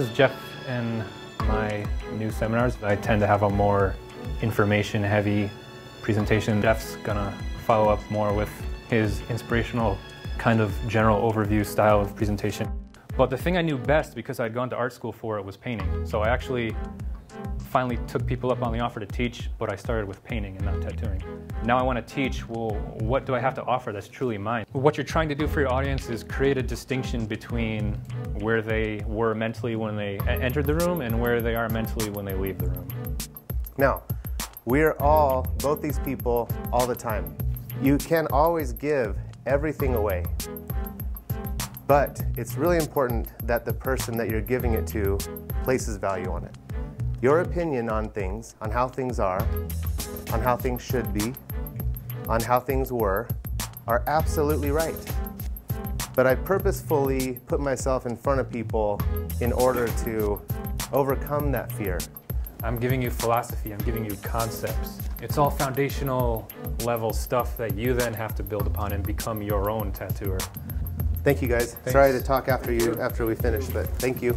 is Jeff in my new seminars. I tend to have a more information heavy presentation. Jeff's gonna follow up more with his inspirational kind of general overview style of presentation. But the thing I knew best because I'd gone to art school for it was painting. So I actually finally took people up on the offer to teach, but I started with painting and not tattooing. Now I want to teach, well, what do I have to offer that's truly mine? What you're trying to do for your audience is create a distinction between where they were mentally when they entered the room and where they are mentally when they leave the room. Now, we're all, both these people, all the time. You can always give everything away. But it's really important that the person that you're giving it to places value on it. Your opinion on things, on how things are, on how things should be, on how things were, are absolutely right. But I purposefully put myself in front of people in order to overcome that fear. I'm giving you philosophy, I'm giving you concepts. It's all foundational level stuff that you then have to build upon and become your own tattooer. Thank you guys. Thanks. Sorry to talk after you after we finish, but thank you.